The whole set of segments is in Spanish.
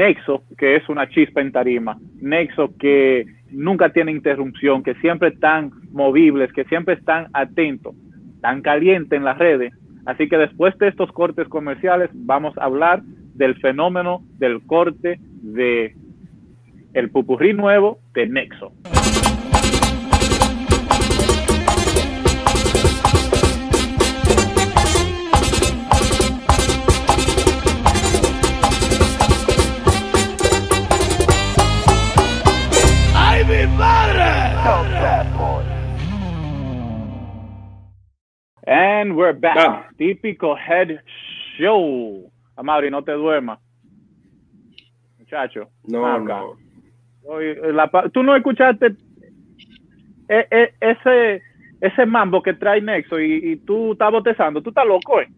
Nexo, que es una chispa en tarima, Nexo que nunca tiene interrupción, que siempre están movibles, que siempre están atentos, tan caliente en las redes. Así que después de estos cortes comerciales vamos a hablar del fenómeno del corte de el pupurrí nuevo de Nexo. And we're back. Ah. Típico head show. Amaury, no te duermas. Muchacho. No, no. La Tú no escuchaste e- e- ese, ese mambo que trae Nexo y, y tú estás botezando. Tú estás loco, ¿eh?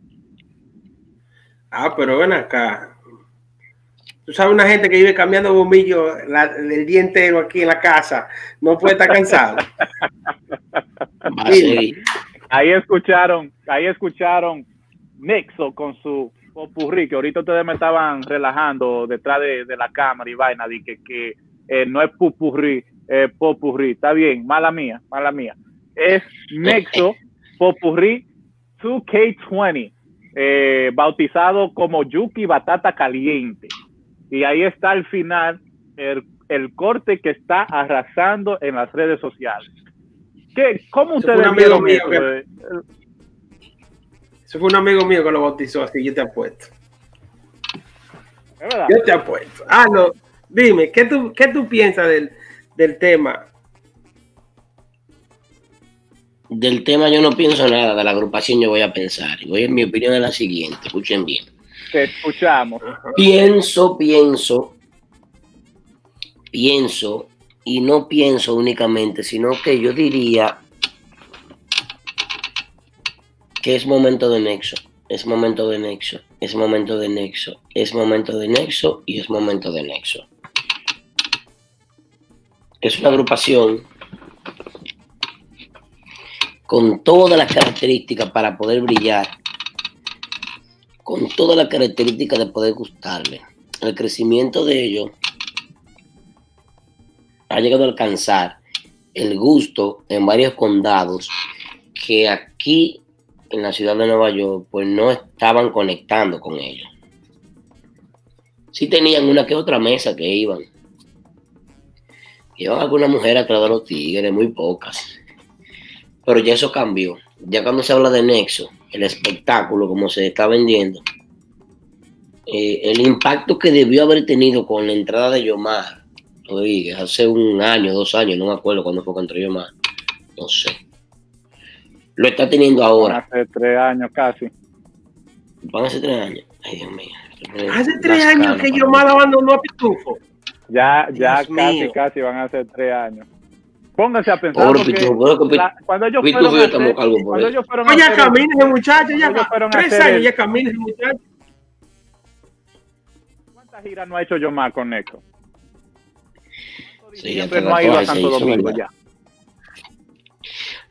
Ah, pero ven acá. Tú sabes, una gente que vive cambiando bombillos la- el día entero aquí en la casa, no puede estar cansado. Ahí escucharon, ahí escucharon Nexo con su popurrí, que ahorita ustedes me estaban relajando detrás de, la cámara y vaina, de que, eh, no es pupurrí, es popurrí. Está bien, mala mía, mala mía. Es Nexo Popurrí 2K20, eh, bautizado como Yuki Batata Caliente. Y ahí está al final el, el corte que está arrasando en las redes sociales. ¿Qué, ¿Cómo ustedes un amigo mío eso? que- Eh, Eso fue un amigo mío que lo bautizó así, yo te apuesto. ¿Es verdad? Yo te apuesto. Ah, no. Dime, ¿qué tú, qué tú piensas del, del tema? Del tema yo no pienso nada, de la agrupación yo voy a pensar. Y voy en mi opinión es la siguiente, escuchen bien. Te escuchamos. Pienso, pienso, pienso, y no pienso únicamente, sino que yo diría que es momento de nexo, es momento de nexo, es momento de nexo, es momento de nexo y es momento de nexo. Es una agrupación con todas las características para poder brillar, con todas las características de poder gustarle. El crecimiento de ellos ha llegado a alcanzar el gusto en varios condados que aquí en la ciudad de Nueva York pues no estaban conectando con ellos. Sí tenían una que otra mesa que iban. Iban algunas mujeres atrás de los tigres, muy pocas. Pero ya eso cambió. Ya cuando se habla de Nexo, el espectáculo, como se está vendiendo, eh, el impacto que debió haber tenido con la entrada de Yomar Rodríguez hace un año, dos años, no me acuerdo cuándo fue que entró Yomar, no sé. Lo está teniendo ahora. Hace tres años casi. Van a ser tres años. Ay, Dios mío. Hace tres años que yo mal abandonó a Pitufo. Ya, ya Dios casi, mío. casi van a ser tres años. Pónganse a pensar. Pobre porque Pitufo, la- cuando ellos Pitufo fueron hacer- calvo por ellos fueron Oye, hacer- muchacho, ya fueron tres años, el- ya muchacho. ¿Cuántas giras no ha hecho Yomar con Nexo? Sí, Siempre hasta no ha la ido a toalla se Santo hizo, Domingo ¿verdad? ya.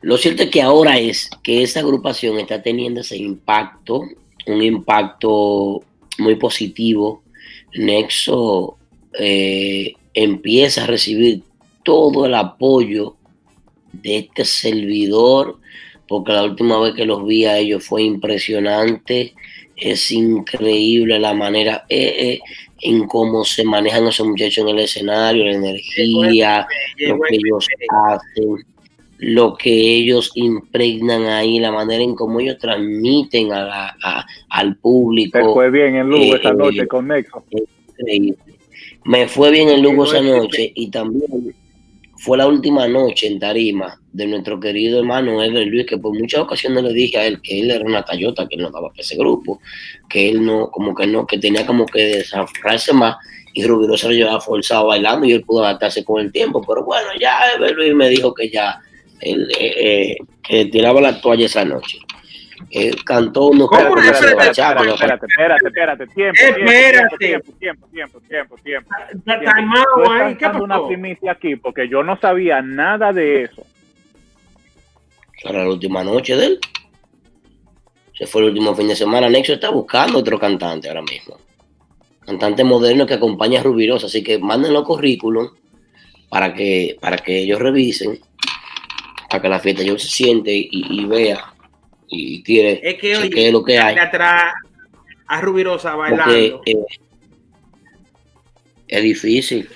Lo cierto es que ahora es que esa agrupación está teniendo ese impacto, un impacto muy positivo. Nexo eh, empieza a recibir todo el apoyo de este servidor, porque la última vez que los vi a ellos fue impresionante. Es increíble la manera eh, eh, en cómo se manejan esos muchachos en el escenario, la energía, lo que ellos hacen, lo que ellos impregnan ahí, la manera en cómo ellos transmiten a la- a- al público. fue bien en Lugo Eh, esa eh, noche con Nexo. Increíble. Me fue bien en Lugo esa noche y también fue la última noche en Tarima de nuestro querido hermano Ever Luis, que por muchas ocasiones le dije a él que él era una tallota, que él no daba para ese grupo, que él no, como que no, que tenía como que desafiarse más y Rubirosa lo llevaba forzado bailando y él pudo adaptarse con el tiempo, pero bueno, ya Ever Luis me dijo que ya él eh, eh, que tiraba la toalla esa noche. Eh, cantó unos ¿Cómo cantos es de ese? bachata, unos Espérate, espérate, espérate, tiempo, Espérate. tiempo, tiempo, tiempo, tiempo, tiempo, tiempo. ¿qué dando una pasó? primicia aquí porque yo no sabía nada de eso. Era la última noche de él. Se fue el último fin de semana. Nexo está buscando otro cantante ahora mismo. cantante moderno que acompaña a Rubirosa. Así que manden los currículum para que, para que ellos revisen, para que la fiesta yo se siente y, vea y tire es que, oye, lo que hay. Atrás a Rubirosa bailando. Eh, es difícil.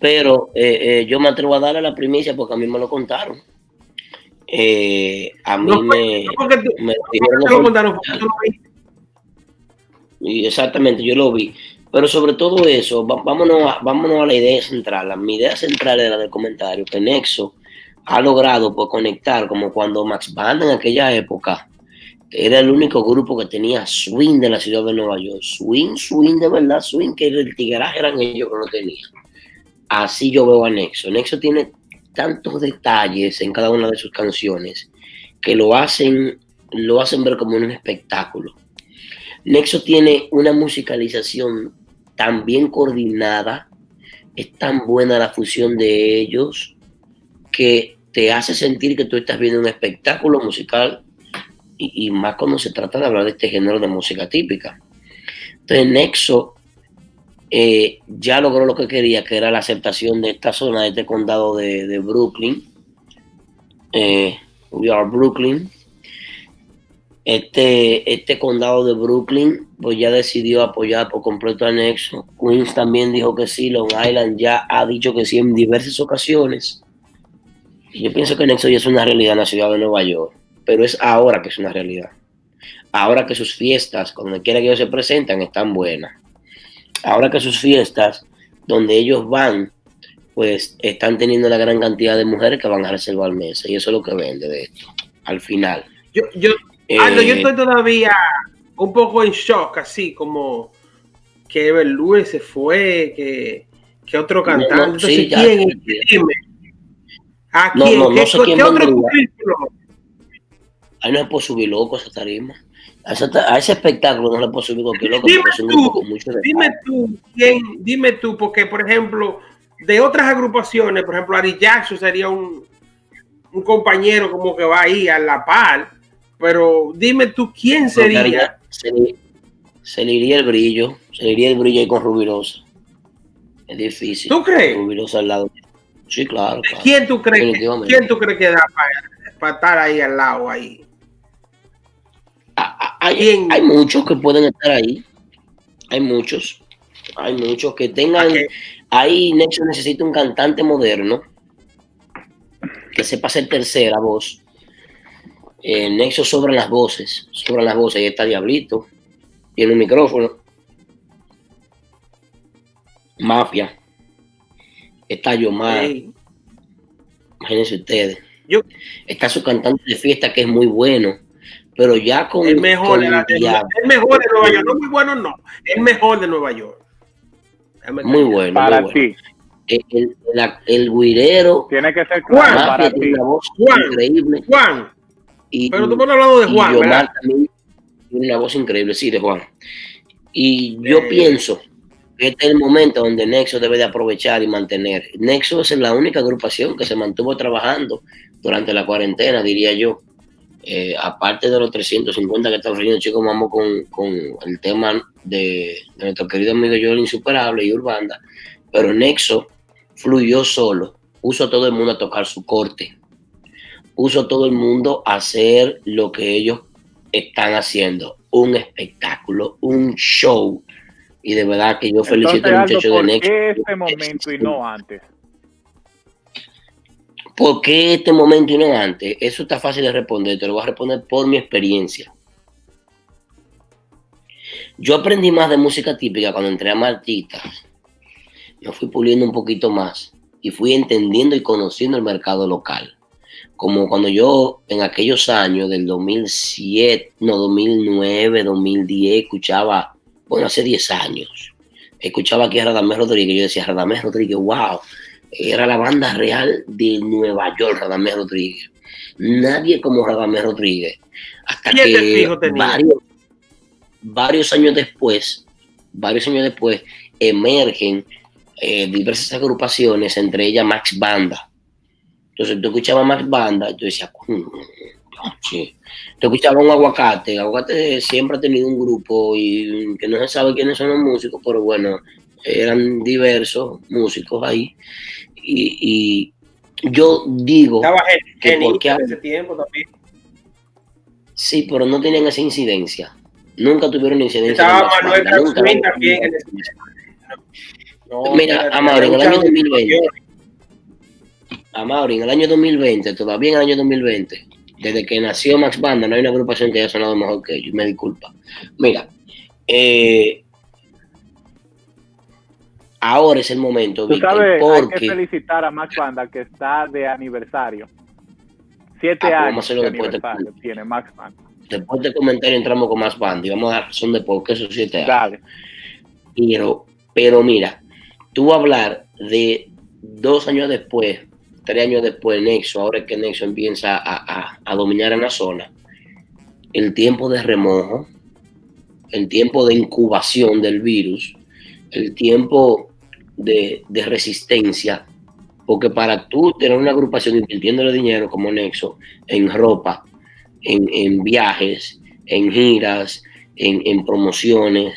Pero eh, eh, yo me atrevo a darle la primicia porque a mí me lo contaron. a mí me, me, dijeron y exactamente, yo lo vi. Pero sobre todo eso, vámonos, a, vámonos a la idea central. Mi idea central era del comentario que Nexo ha logrado pues, conectar, como cuando Max Band en aquella época era el único grupo que tenía swing de la ciudad de Nueva York. Swing, swing de verdad, swing, que el tigueraje eran ellos que lo tenían. Así yo veo a Nexo. Nexo tiene tantos detalles en cada una de sus canciones que lo hacen, lo hacen ver como un espectáculo. Nexo tiene una musicalización tan bien coordinada, es tan buena la fusión de ellos, que te hace sentir que tú estás viendo un espectáculo musical y, más cuando se trata de hablar de este género de música típica. Entonces Nexo eh, ya logró lo que quería, que era la aceptación de esta zona, de este condado de, Brooklyn. Eh, we are Brooklyn este, este condado de Brooklyn pues ya decidió apoyar por completo a Nexo. Queens también dijo que sí, Long Island ya ha dicho que sí en diversas ocasiones. Yo pienso que Nexo ya es una realidad en la ciudad de Nueva York, pero es ahora que es una realidad. Ahora que sus fiestas, cuando quiera que ellos se presentan, están buenas. Ahora que sus fiestas, donde ellos van, pues están teniendo la gran cantidad de mujeres que van a reservar mesa. Y eso es lo que vende de esto, al final. Yo, yo, Ah, yo eh, estoy todavía un poco en shock, así como que Ever se fue, que, que otro cantante. Entonces, ¿quién? Dime. ¿A quién? No, ¿Qué, ¿qué otro currículo? Ahí no se puede subir loco esa tarima. A ese, a ese espectáculo no le puedo subir cualquier loco. Dime tú, dime tú, ¿quién? Dime tú, porque por ejemplo, de otras agrupaciones, por ejemplo, Ari Jackson sería un, un compañero como que va ahí a la par pero dime tú, ¿quién sería? Se, le iría el brillo, se le iría el brillo ahí con Rubirosa. Es difícil. ¿Tú crees? Rubirosa al lado. Sí, claro. ¿Quién tú crees? ¿Quién tú crees que da para, estar ahí al lado ahí? Ah, ah, hay, hay, muchos que pueden estar ahí. Hay muchos. Hay muchos que tengan. Ahí Nexo necesita un cantante moderno que sepa ser tercera voz en Nexo sobran las voces, sobran las voces. Ahí está Diablito, tiene un micrófono. Mafia. Está Yomar. Imagínense ustedes. Yo, está su cantante de fiesta que es muy bueno, pero ya con. El mejor, de, mejor de Nueva York. No muy bueno, no. El mejor de Nueva York. Muy bueno. Para muy bueno. ti. El, el, el, guirero. Tiene que ser Juan. Para ti. Una voz increíble. Juan. Pero tú me hablando de Juan. ¿verdad? también tiene una voz increíble, sí, de Juan. Y yo pienso este es el momento donde Nexo debe de aprovechar y mantener. Nexo es la única agrupación que se mantuvo trabajando durante la cuarentena, diría yo. Eh, aparte de los 350 que está ofreciendo Chico vamos con, con el tema de, nuestro querido amigo Joel Insuperable y Urbanda, pero Nexo fluyó solo, puso a todo el mundo a tocar su corte, puso todo el mundo a hacer lo que ellos están haciendo, un espectáculo, un show. Y de verdad que yo felicito al muchacho de Nexo. ¿Por qué este momento y no antes? ¿Por qué este momento y no antes? Eso está fácil de responder, te lo voy a responder por mi experiencia. Yo aprendí más de música típica cuando entré a Martitas. Me fui puliendo un poquito más y fui entendiendo y conociendo el mercado local como cuando yo en aquellos años del 2007, no, 2009, 2010, escuchaba, bueno, hace 10 años, escuchaba aquí a Radamés Rodríguez, yo decía, Radamés Rodríguez, wow, era la banda real de Nueva York, Radamés Rodríguez. Nadie como Radamés Rodríguez. Hasta que varios, varios años después, varios años después, emergen eh, diversas agrupaciones, entre ellas Max Banda, entonces tú escuchabas más banda y tú Sí. Te escuchaba un aguacate. Aguacate siempre ha tenido un grupo y que no se sabe quiénes son los músicos, pero bueno, eran diversos músicos ahí. Y, yo digo que porque ese tiempo también. Sí, pero no tenían esa incidencia. Nunca tuvieron incidencia. Estaba Manuel también en ese Mira, Amaury, en el año 2020. Amaury, en el año 2020, todavía en el año 2020, desde que nació Max Banda, no hay una agrupación que haya sonado mejor que ellos. Me disculpa. Mira, eh, ahora es el momento. Tú sabes, porque... hay que felicitar a Max Banda que está de aniversario. Siete ah, años de aniversario tiene Max Banda. Después de comentario entramos con Max Banda y vamos a dar razón de por qué esos siete años. Pero, pero mira, tú hablar de dos años después, tres años después, Nexo, ahora que Nexo empieza a, dominar en la zona, el tiempo de remojo, el tiempo de incubación del virus, el tiempo de, resistencia, porque para tú tener una agrupación invirtiéndole dinero como Nexo en ropa, en, viajes, en giras, en, promociones,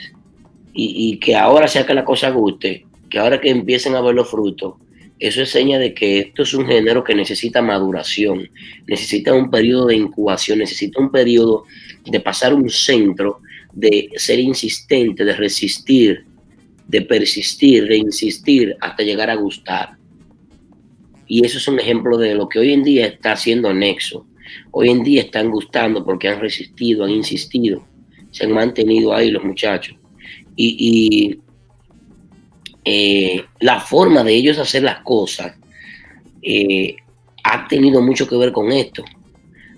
y, que ahora sea que la cosa guste, que ahora que empiecen a ver los frutos, eso es seña de que esto es un género que necesita maduración, necesita un periodo de incubación, necesita un periodo de pasar un centro, de ser insistente, de resistir, de persistir, de insistir hasta llegar a gustar. Y eso es un ejemplo de lo que hoy en día está haciendo Nexo. Hoy en día están gustando porque han resistido, han insistido, se han mantenido ahí los muchachos. Y, eh, la forma de ellos hacer las cosas eh, ha tenido mucho que ver con esto.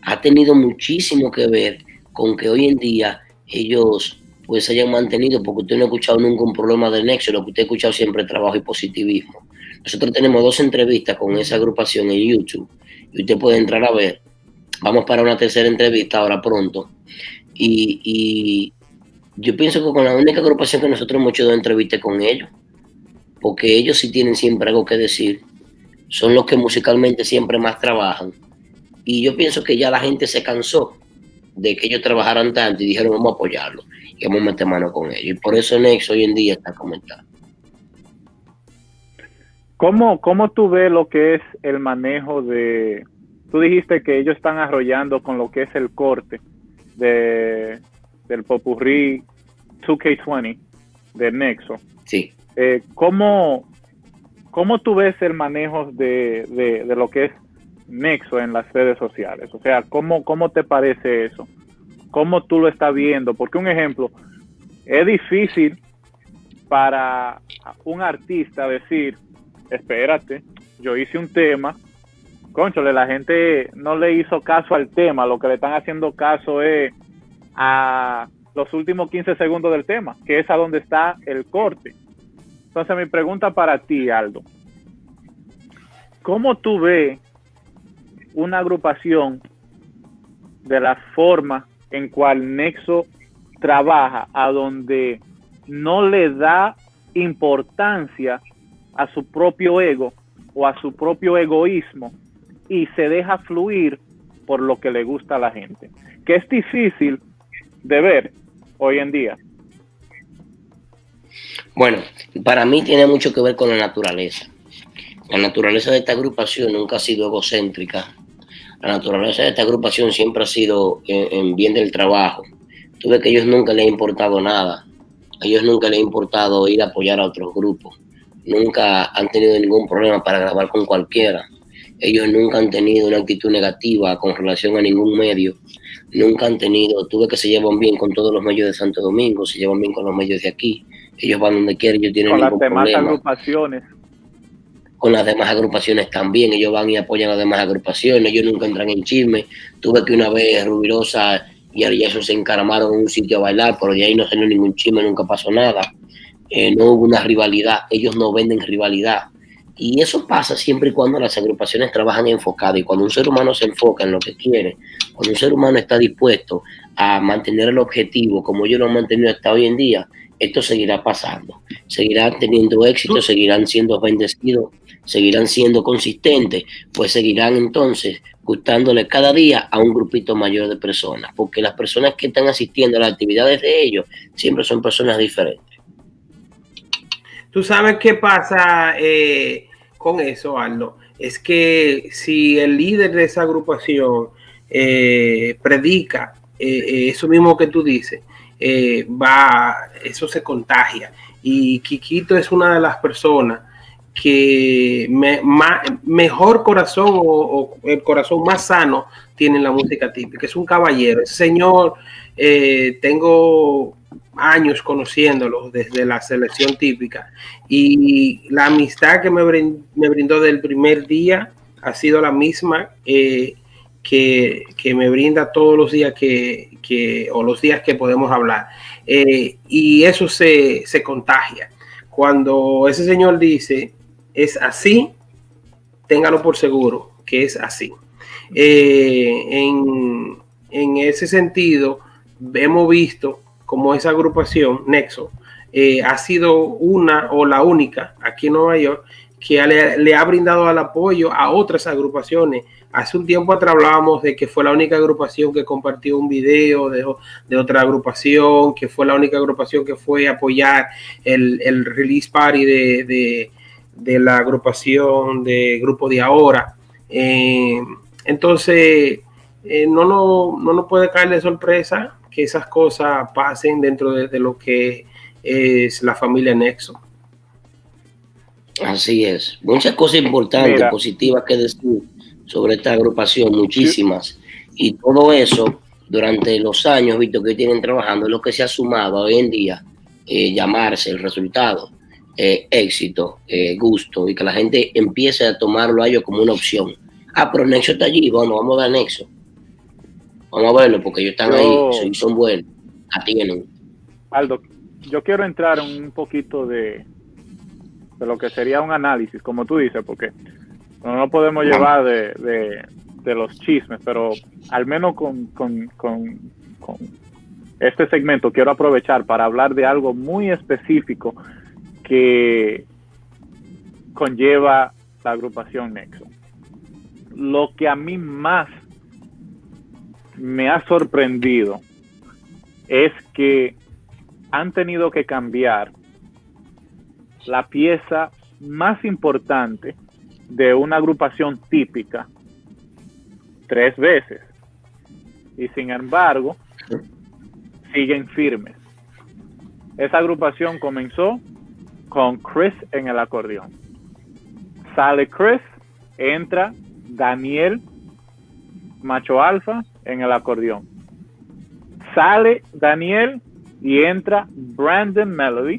Ha tenido muchísimo que ver con que hoy en día ellos pues hayan mantenido, porque usted no ha escuchado nunca un problema de Nexo, lo que usted ha escuchado siempre es trabajo y positivismo. Nosotros tenemos dos entrevistas con esa agrupación en YouTube y usted puede entrar a ver. Vamos para una tercera entrevista ahora pronto. Y, yo pienso que con la única agrupación que nosotros hemos hecho dos entrevistas con ellos, porque ellos sí tienen siempre algo que decir, son los que musicalmente siempre más trabajan. Y yo pienso que ya la gente se cansó de que ellos trabajaran tanto y dijeron vamos a apoyarlo y vamos a meter mano con ellos. Y por eso Nexo hoy en día está comentando. ¿Cómo, ¿Cómo tú ves lo que es el manejo de... Tú dijiste que ellos están arrollando con lo que es el corte de, del Popurrí 2K20 de Nexo. Sí. Eh, ¿cómo, ¿Cómo tú ves el manejo de, de, lo que es nexo en las redes sociales. O sea, ¿cómo, cómo te parece eso? ¿Cómo tú lo estás viendo? Porque un ejemplo, es difícil para un artista decir, espérate, yo hice un tema, conchole, la gente no le hizo caso al tema, lo que le están haciendo caso es a los últimos 15 segundos del tema, que es a donde está el corte. Entonces mi pregunta para ti, Aldo, ¿cómo tú ves una agrupación de la forma en cual Nexo trabaja, a donde no le da importancia a su propio ego o a su propio egoísmo y se deja fluir por lo que le gusta a la gente, que es difícil de ver hoy en día. Bueno, para mí tiene mucho que ver con la naturaleza. La naturaleza de esta agrupación nunca ha sido egocéntrica, la naturaleza de esta agrupación siempre ha sido en, bien del trabajo. Tú ves que a ellos nunca les ha importado nada. A ellos nunca les ha importado ir a apoyar a otros grupos. Nunca han tenido ningún problema para grabar con cualquiera. Ellos nunca han tenido una actitud negativa con relación a ningún medio. Nunca han tenido, tú ves que se llevan bien con todos los medios de Santo Domingo, se llevan bien con los medios de aquí. Ellos van donde quieren, ellos tienen con las demás agrupaciones con las demás agrupaciones también. Ellos van y apoyan a las demás agrupaciones, ellos nunca entran en chisme. Tuve que una vez Rubirosa y Arieso se encaramaron en un sitio a bailar, pero de ahí no salió ningún chisme, nunca pasó nada. Eh, no hubo una rivalidad, ellos no venden rivalidad. Y eso pasa siempre y cuando las agrupaciones trabajan enfocadas. Y cuando un ser humano se enfoca en lo que quiere, cuando un ser humano está dispuesto a mantener el objetivo como ellos lo han mantenido hasta hoy en día, esto seguirá pasando. Seguirán teniendo éxito, seguirán siendo bendecidos, seguirán siendo consistentes, pues seguirán entonces gustándole cada día a un grupito mayor de personas, porque las personas que están asistiendo a las actividades de ellos siempre son personas diferentes. Tú sabes qué pasa eh, con eso, Aldo. Es que si el líder de esa agrupación eh, predica eh, eso mismo que tú dices, va, eso se contagia. Y Kikito es una de las personas que mejor corazón o, el corazón más sano tiene la música típica. Es un caballero. Ese señor, eh, tengo años conociéndolo desde la selección típica y la amistad que me, brindó, del primer día ha sido la misma eh, que, me brinda todos los días que, o los días que podemos hablar. Eh, y eso se, se contagia. Cuando ese señor dice, es así, téngalo por seguro que es así. Eh, en, ese sentido, hemos visto como esa agrupación, Nexo, eh, ha sido una o la única aquí en Nueva York que le, ha brindado el apoyo a otras agrupaciones. Hace un tiempo atrás hablábamos de que fue la única agrupación que compartió un video de, otra agrupación, que fue la única agrupación que fue a apoyar el, release party de de la agrupación de Grupo de Ahora. Eh, entonces, eh, no, no, no nos puede caer de sorpresa que esas cosas pasen dentro de, lo que es la familia Nexo. Así es. Muchas cosas importantes, positivas que decir sobre esta agrupación, muchísimas. Y todo eso, durante los años, visto que tienen trabajando, es lo que se ha sumado hoy en día, eh, llamarse el resultado eh, éxito, eh, gusto y que la gente empiece a tomarlo a ellos como una opción. Ah, pero Nexo está allí, bueno, vamos a ver a Nexo. Vamos a verlo porque ellos están ahí, son buenos, tienen. Aldo, yo quiero entrar un poquito de, de lo que sería un análisis, como tú dices, porque no podemos llevar de, de, los chismes, pero al menos con, con, con, con, este segmento quiero aprovechar para hablar de algo muy específico que conlleva la agrupación Nexo. Lo que a mí más me ha sorprendido es que han tenido que cambiar la pieza más importante de una agrupación típica tres veces. Y sin embargo, siguen firmes. Esa agrupación comenzó con Chris en el acordeón. Sale Chris, entra Daniel Macho Alfa en el acordeón. Sale Daniel y entra Brandon Melody.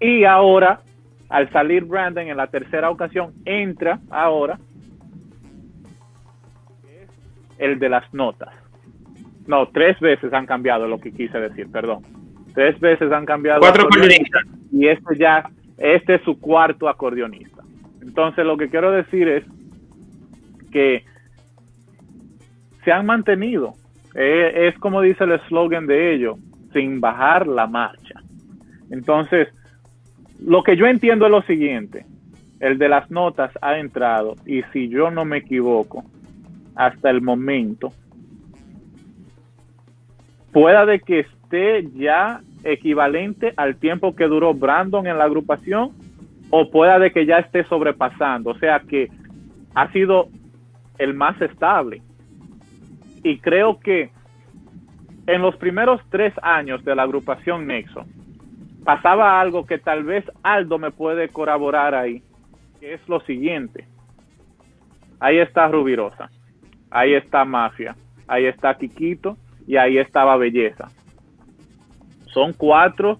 Y ahora, al salir Brandon en la tercera ocasión, entra ahora el de las notas. No, tres veces han cambiado lo que quise decir, perdón. Tres veces han cambiado. Cuatro acordeonistas. Y este ya, este es su cuarto acordeonista. Entonces lo que quiero decir es que se han mantenido. Eh, es como dice el eslogan de ellos, sin bajar la marcha. Entonces, lo que yo entiendo es lo siguiente. El de las notas ha entrado y si yo no me equivoco, hasta el momento, pueda de que esté ya equivalente al tiempo que duró Brandon en la agrupación o pueda de que ya esté sobrepasando. O sea que ha sido el más estable. Y creo que en los primeros tres años de la agrupación Nexo pasaba algo que tal vez Aldo me puede corroborar ahí, que es lo siguiente. Ahí está Rubirosa, ahí está Mafia, ahí está Quiquito y ahí estaba Belleza son cuatro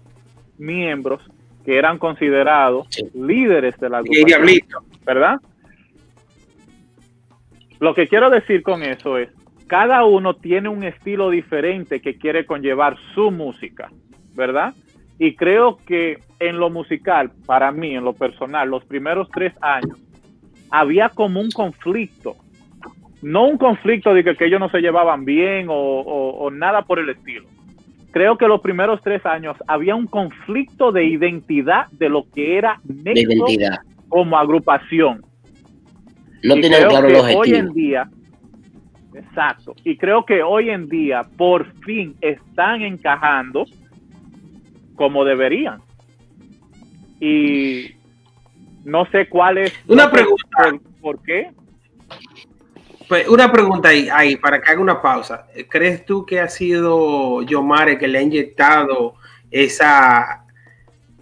miembros que eran considerados líderes de la agrupación, ¿verdad? Lo que quiero decir con eso es, cada uno tiene un estilo diferente que quiere conllevar su música, ¿verdad? Y creo que en lo musical, para mí, en lo personal, los primeros tres años, había como un conflicto. No un conflicto de que, ellos no se llevaban bien o nada por el estilo creo que los primeros tres años había un conflicto de identidad de lo que era Nexo como agrupación. No tiene claro los Hoy en día, exacto, y creo que hoy en día por fin están encajando como deberían. Y no sé cuál es. Una pregunta. Por, qué? Pues una pregunta ahí, ahí, para que haga una pausa. ¿Crees tú que ha sido Yomare que le ha inyectado esa,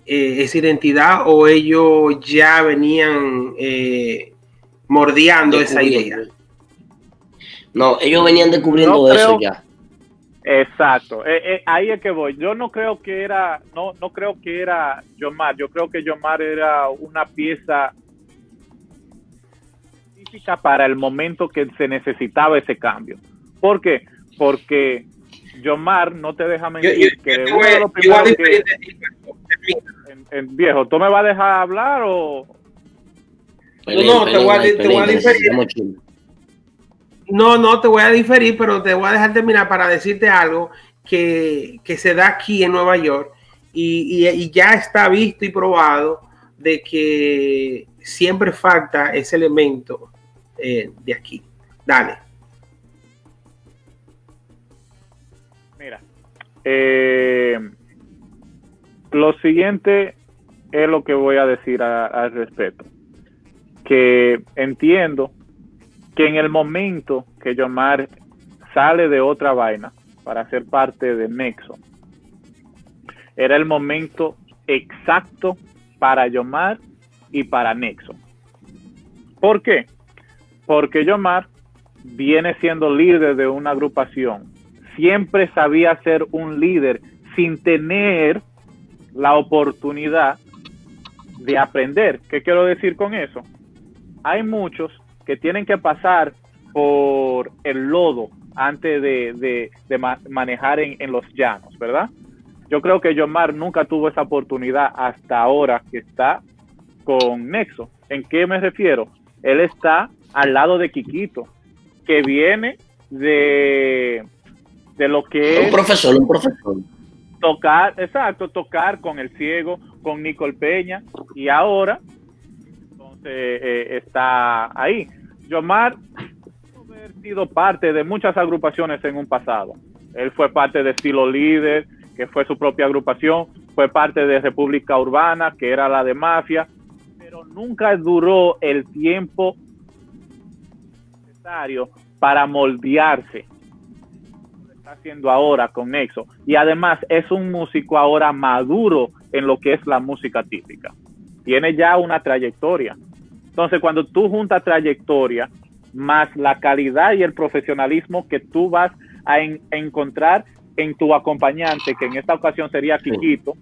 eh, esa identidad o ellos ya venían eh, mordiendo esa idea? No, ellos venían descubriendo eso ya. Exacto, eh, eh, ahí es que voy. Yo no creo que era, no, no creo que era Yomar. Yo creo que Yomar era una pieza específica para el momento que se necesitaba ese cambio. ¿Por qué? Porque Yomar no te deja mentir que uno de los primeros que, en, viejo, ¿tú me vas a dejar hablar o? No, no, te voy a, te voy a diferir. No, no, te voy a diferir, pero te voy a dejar terminar para decirte algo que, se da aquí en Nueva York y, ya está visto y probado de que siempre falta ese elemento eh, de aquí. Dale. Mira, eh, lo siguiente es lo que voy a decir al respecto. Que entiendo que en el momento que Yomar sale de otra vaina para ser parte de Nexo, era el momento exacto para Yomar y para Nexo. ¿Por qué? Porque Yomar viene siendo líder de una agrupación. Siempre sabía ser un líder sin tener la oportunidad de aprender. ¿Qué quiero decir con eso? Hay muchos que tienen que pasar por el lodo antes de, manejar en, los llanos, ¿verdad? Yo creo que Yomar nunca tuvo esa oportunidad hasta ahora que está con Nexo. ¿En qué me refiero? Él está al lado de Quiquito, que viene de, de lo que es... Un profesor, un profesor. Tocar, exacto, tocar con el ciego, con Nicole Peña, y ahora eh, eh, está ahí. Yomar haber sido parte de muchas agrupaciones en un pasado. Él fue parte de Estilo Líder, que fue su propia agrupación, fue parte de República Urbana, que era la de Mafia, pero nunca duró el tiempo necesario para moldearse. Lo está haciendo ahora con Nexo. Y además es un músico ahora maduro en lo que es la música típica. Tiene ya una trayectoria. Entonces, cuando tú juntas trayectoria más la calidad y el profesionalismo que tú vas a, encontrar en tu acompañante, que en esta ocasión sería Kikito,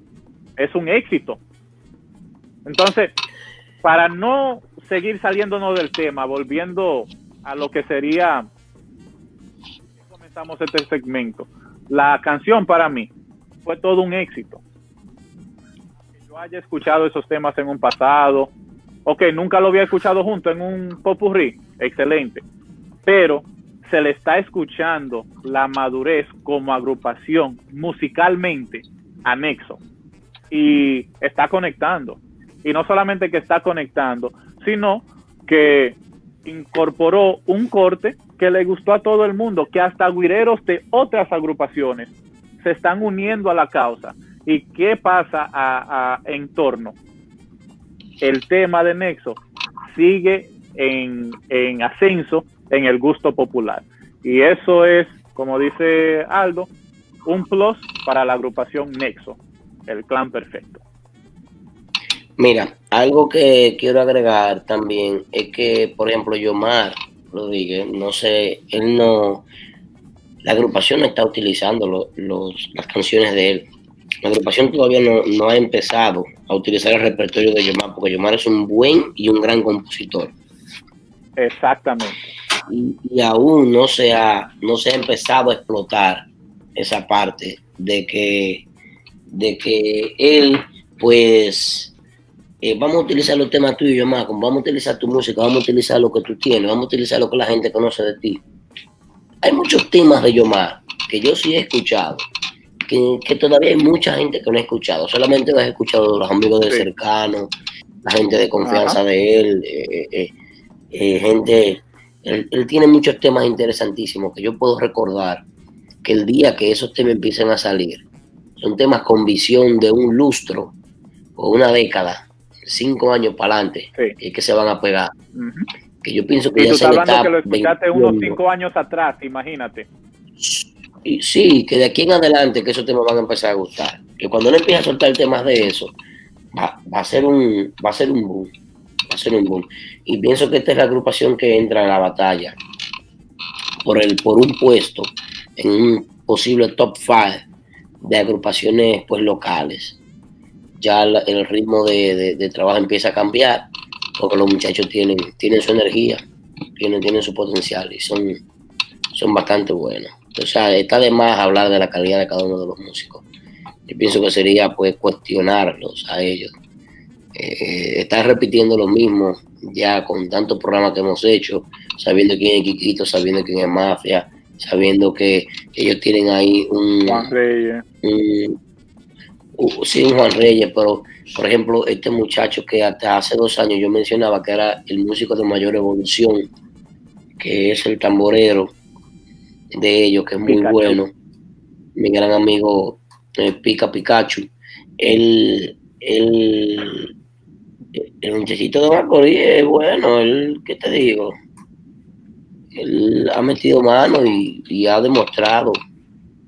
es un éxito. Entonces, para no seguir saliéndonos del tema, volviendo a lo que sería, comenzamos este segmento, la canción para mí fue todo un éxito. Que yo haya escuchado esos temas en un pasado, ok, nunca lo había escuchado junto en un popurrí, excelente, pero se le está escuchando la madurez como agrupación musicalmente anexo y está conectando. Y no solamente que está conectando, sino que incorporó un corte que le gustó a todo el mundo, que hasta guireros de otras agrupaciones se están uniendo a la causa. ¿Y qué pasa a, en torno? El tema de Nexo sigue en, ascenso en el gusto popular. Y eso es, como dice Aldo, un plus para la agrupación Nexo, el clan perfecto. Mira, algo que quiero agregar también es que, por ejemplo, Yomar Rodríguez, no sé, él no, la agrupación no está utilizando los, las canciones de él. La agrupación todavía no, ha empezado a utilizar el repertorio de Yomar, porque Yomar es un buen y un gran compositor. Exactamente. Y, aún no se, ha, no se ha empezado a explotar esa parte de que, de que él, pues, eh, vamos a utilizar los temas tuyos, Yomar, vamos a utilizar tu música, vamos a utilizar lo que tú tienes, vamos a utilizar lo que la gente conoce de ti. Hay muchos temas de Yomar que yo sí he escuchado que, todavía hay mucha gente que no ha escuchado. Solamente lo has escuchado los amigos de cercano, la gente de confianza de él, eh, eh, eh, gente. Él, tiene muchos temas interesantísimos que yo puedo recordar que el día que esos temas empiecen a salir, son temas con visión de un lustro o una década, cinco años para adelante, y que se van a pegar. Que yo pienso que ya se hablando que lo escuchaste unos cinco años atrás, imagínate. Sí, que de aquí en adelante que esos temas van a empezar a gustar. Que cuando uno empiece a soltar temas de eso, va, a ser un, va a ser un boom. Va a ser un boom. Y pienso que esta es la agrupación que entra en la batalla por, el, por un puesto en un posible top 5 de agrupaciones pues locales. Ya el, ritmo de, trabajo empieza a cambiar porque los muchachos tienen, tienen su energía, tienen, tienen su potencial y son, son bastante buenos. O sea, está de más hablar de la calidad de cada uno de los músicos. Yo pienso que sería pues cuestionarlos a ellos. Eh, estar repitiendo lo mismo ya con tantos programas que hemos hecho, sabiendo quién es Kikito, sabiendo quién es Mafia, sabiendo que ellos tienen ahí un... Juan Reyes. sí, un Juan Reyes, pero por ejemplo, este muchacho que hasta hace dos años yo mencionaba que era el músico de mayor evolución, que es el tamborero de ellos, que es muy bueno, mi gran amigo eh, Pica Pikachu, el, el, el muchachito de Macorís es bueno, el, ¿qué te digo? Él ha metido mano y, ha demostrado,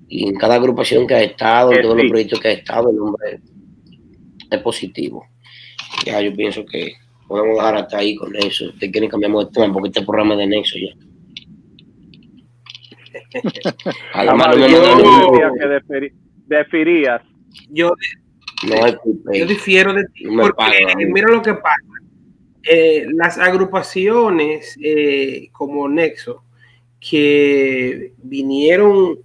y en cada agrupación que ha estado, en todos los proyectos que ha estado, el hombre es positivo. Ya yo pienso que podemos dejar hasta ahí con eso. Ustedes quieren cambiamos de tema porque este programa es de Nexo ya. Además, no me defirías. Yo, yo difiero de ti, porque mira lo que pasa. Eh, las agrupaciones eh, como Nexo que vinieron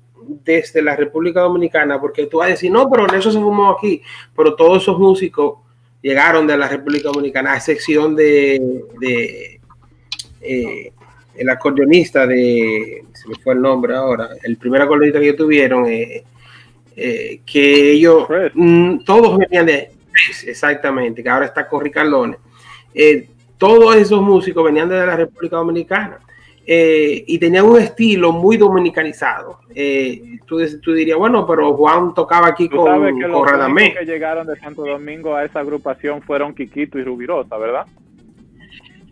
desde la República Dominicana, porque tú vas a decir, no, pero Nexo se fumó aquí, pero todos esos músicos llegaron de la República Dominicana, a excepción de, de eh, el acordeonista de, se me fue el nombre ahora, el primer acordeonista que ellos tuvieron, eh, que ellos, mm, todos venían de exactamente, que ahora está Corri Carlone. Eh, todos esos músicos venían de la República Dominicana eh, y tenían un estilo muy dominicanizado. tú, tú, dirías, bueno, pero Juan tocaba aquí con, que con Radamé. que llegaron de Santo Domingo a esa agrupación fueron Quiquito y Rubirosa, ¿verdad?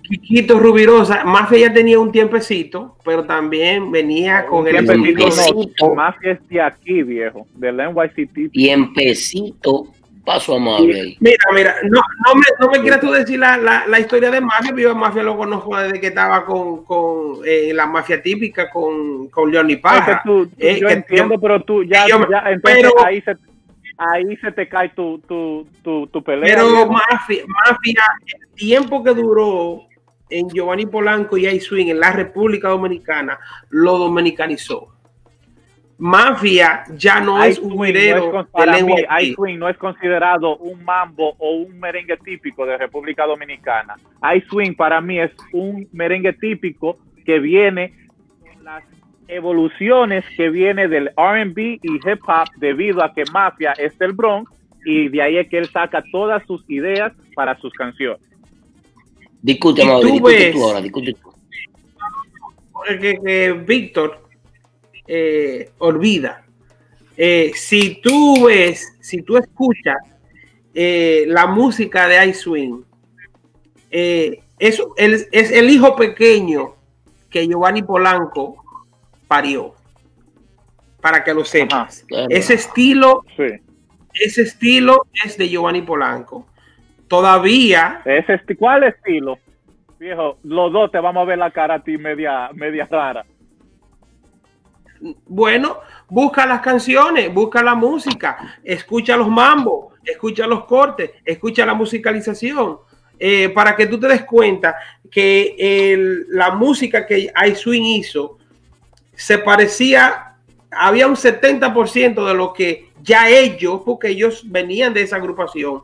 Quiquito Rubirosa, Mafia ya tenía un tiempecito, pero también venía con el tiempecito. Mafia es de aquí, viejo, del NYCT. Tiempecito paso a Mafia. Mira, mira, no, no, me, no me quieras tú decir la, la, la, historia de Mafia, yo Mafia lo conozco desde que estaba con, con eh, la mafia típica con, con Leoni Paja. Eh, yo entiendo, pero tú ya, ya entonces pero, ahí se ahí se te cae tu, tu, tu, tu pelea. Pero mafia, mafia, el tiempo que duró en Giovanni Polanco y I-Swing en la República Dominicana lo dominicanizó. Mafia ya no es un merengue. No para mí, I-Swing no es considerado un mambo o un merengue típico de República Dominicana. I-Swing para mí es un merengue típico que viene con las evoluciones que viene del R&B y hip hop debido a que Mafia es del Bronx y de ahí es que él saca todas sus ideas para sus canciones. Discute, discute tú ahora, discute tú. Que, Víctor eh, olvida. Eh, si tú ves, si tú escuchas eh, la música de iSwing, eh, es, el, es el hijo pequeño que Giovanni Polanco parió. Para que lo sepas. ese estilo, ese estilo es de Giovanni Polanco todavía. Ese, ¿Cuál estilo? Viejo, los dos te vamos a ver la cara a ti media, media rara. Bueno, busca las canciones, busca la música, escucha los mambos, escucha los cortes, escucha la musicalización, eh, para que tú te des cuenta que la música que iSwing hizo se parecía, había un 70% de lo que ya ellos, porque ellos venían de esa agrupación,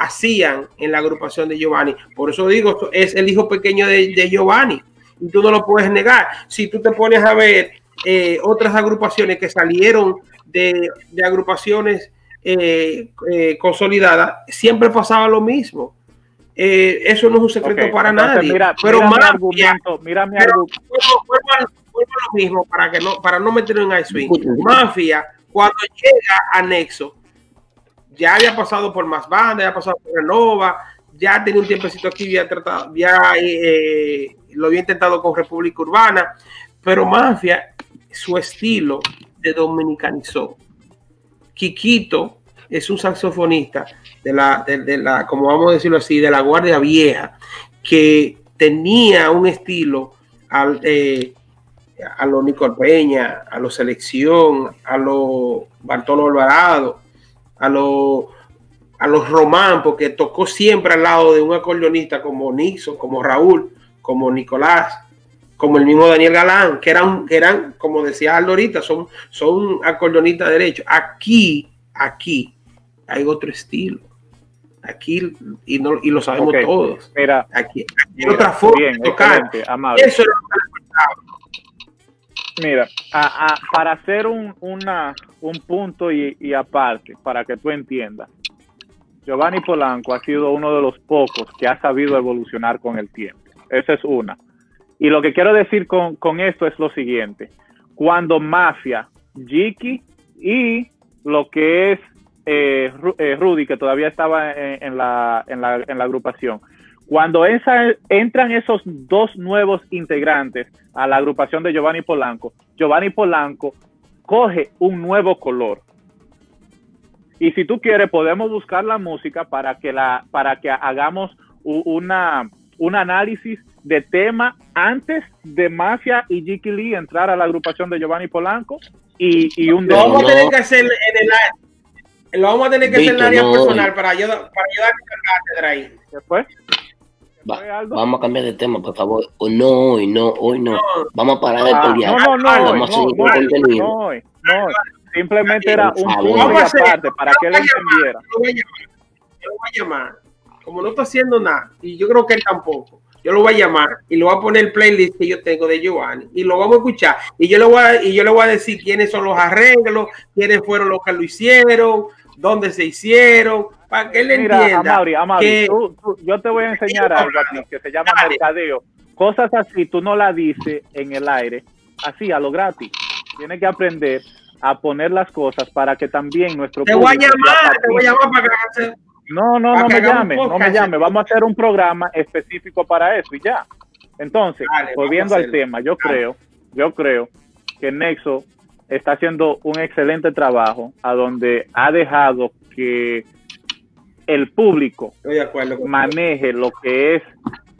hacían en la agrupación de Giovanni. Por eso digo, es el hijo pequeño de, Giovanni. Y tú no lo puedes negar. Si tú te pones a ver eh, otras agrupaciones que salieron de, agrupaciones eh, eh, consolidadas, siempre pasaba lo mismo. Eh, eso no es un secreto para nadie. pero mira mi argumento, mira mi argumento. lo mismo para que no, para no meterlo en ice Mafia, cuando llega a Nexo, ya había pasado por más bandas, ya ha pasado por Renova, ya tenía un tiempecito aquí, ya tratado, ya lo había intentado con República Urbana, pero Mafia, su estilo de dominicanizó. Kikito es un saxofonista de la, de, la, como vamos a decirlo así, de la Guardia Vieja, que tenía un estilo al, eh, a los Nicol Peña, a los Selección, a los Bartolo Alvarado, a los a los Román, porque tocó siempre al lado de un acordeonista como Nixon, como Raúl, como Nicolás, como el mismo Daniel Galán, que eran, que eran como decía Aldo ahorita, son, son acordeonistas derechos. Aquí, aquí, hay otro estilo. Aquí, y, no, y lo sabemos todos. Mira, aquí, hay otra forma de tocar. Eso es Mira, para hacer un, una, un punto y, y aparte, para que tú entiendas, Giovanni Polanco ha sido uno de los pocos que ha sabido evolucionar con el tiempo. Esa es una. Y lo que quiero decir con, esto es lo siguiente. Cuando Mafia, Jiki y lo que es eh, eh, Rudy, que todavía estaba en, la, en, la, en la agrupación, cuando entran esos dos nuevos integrantes a la agrupación de Giovanni Polanco, Giovanni Polanco coge un nuevo color. Y si tú quieres, podemos buscar la música para que, la, para que hagamos una, un análisis de tema antes de Mafia y Jiki Lee entrar a la agrupación de Giovanni Polanco y, y un Lo vamos a tener que hacer en el lo vamos a tener que hacer en el área personal para ayudar, para ayudar a cátedra ahí. Después. Vamos a cambiar de tema, por favor. no, hoy no, hoy no. Vamos a parar de ah, pelear. No, no, no, vamos a seguir con contenido. No, no, simplemente era un punto aparte para que él entendiera. Lo voy a llamar. Lo voy a llamar. Como no está haciendo nada, y yo creo que él tampoco, yo lo voy a llamar y lo voy a poner el playlist que yo tengo de Giovanni y lo vamos a escuchar. Y yo le voy a, y yo le voy a decir quiénes son los arreglos, quiénes fueron los que lo hicieron, dónde se hicieron, para que él entienda. que, yo te voy a enseñar algo aquí que se llama mercadeo. Cosas así tú no la dices en el aire, así a lo gratis. Tienes que aprender a poner las cosas para que también nuestro te voy a llamar, te voy a llamar para que no, no, no me llame, no me llame. Vamos a hacer un programa específico para eso y ya. Entonces, volviendo al tema, yo creo, yo creo que Nexo está haciendo un excelente trabajo a donde ha dejado que el público maneje lo que es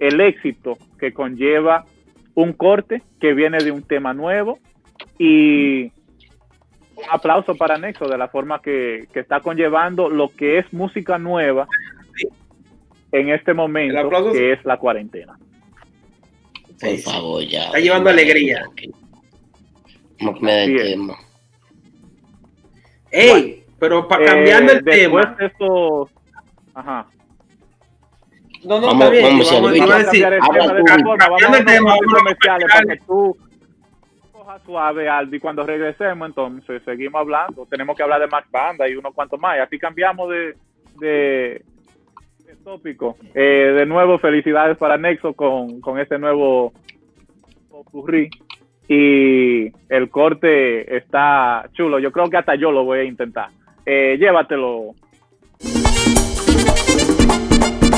el éxito que conlleva un corte que viene de un tema nuevo y un aplauso para Nexo de la forma que, está conllevando lo que es música nueva en este momento, que es la cuarentena. Por favor, ya. Está llevando alegría. Me Ey, pero para cambiando el eh, tema. De esto, ajá. No, no, vamos, está bien. Vamos, vamos, vamos, a decir, el tema Vamos a tema, comerciales para que tú suave, Aldi. Cuando regresemos, entonces seguimos hablando. Tenemos que hablar de más banda y unos cuantos más. Y así cambiamos de, de, tópico. Eh, de nuevo, felicidades para Nexo con, con este nuevo ocurrí. Y el corte está chulo. Yo creo que hasta yo lo voy a intentar. Eh, llévatelo, Thank you.